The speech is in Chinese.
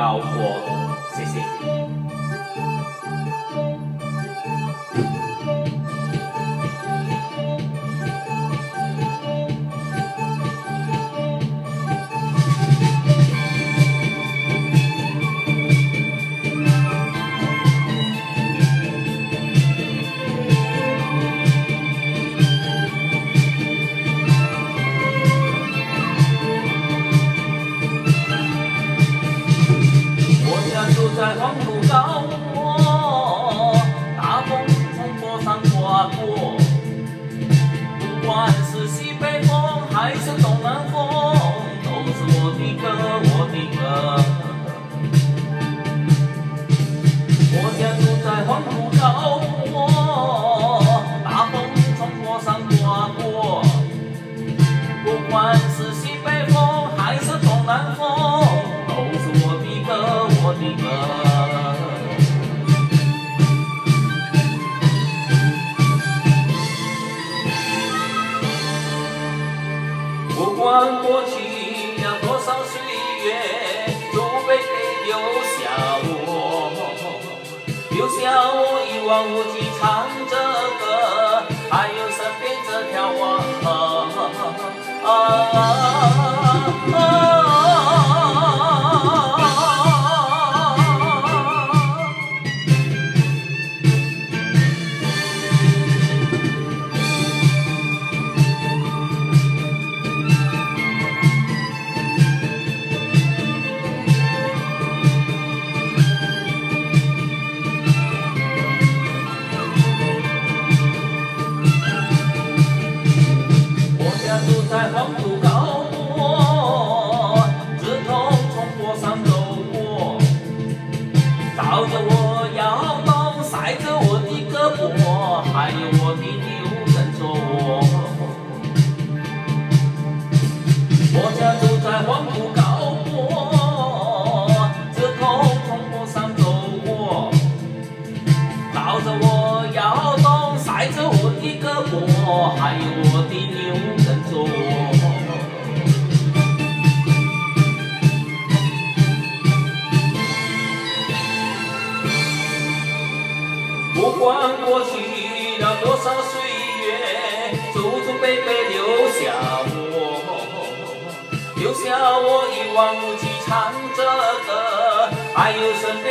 高过，谢谢。在黄土高不管过去了多少岁月，祖辈留下我，留下我一望无际苍着我腰痛，晒着我的胳膊，还有我的牛跟着我。我家住在黄土高坡，直通从坡上走过，照着我腰痛，晒着我的胳膊，还有我的牛。过去了多少岁月，祖祖辈辈留下我，留下我一望无际唱着歌，还有身边